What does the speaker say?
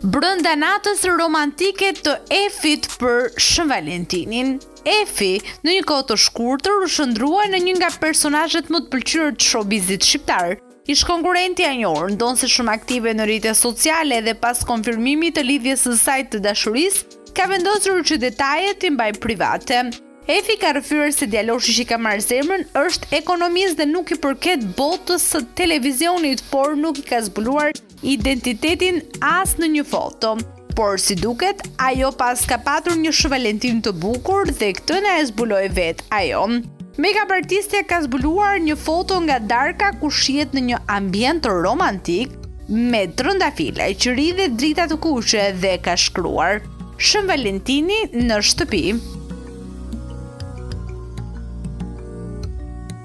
Brenda natës romantike të Efit për Shën Valentinin, Efi në një kohë të shkurtër u shndërrua në një nga personazhet më të pëlqyer të showbizit shqiptar. Ish-konkurrentja e njohur ndonëse shumë aktive në rrjete sociale dhe pas konfirmimit të lidhjes së saj të dashurisë, ka vendosur që detajet t'i mbajë private. Efi ka rrëfyer se djaloshi që i ka marrë zemrën është ekonomist dhe nuk i përket botës së televizionit, por nuk i ka zbuluar identitetin as në një foto. Por siç duket, ajo paska patur një Shën Valentin të bukur dhe këtë na e zbuloi vetë ajo. Makeup artistja ka zbuluar një foto nga darka ku shihet në një ambient romantik me trëndafila qirinj dhe drita të kuqe dhe ka shkruar Shën Valentini në shtëpi.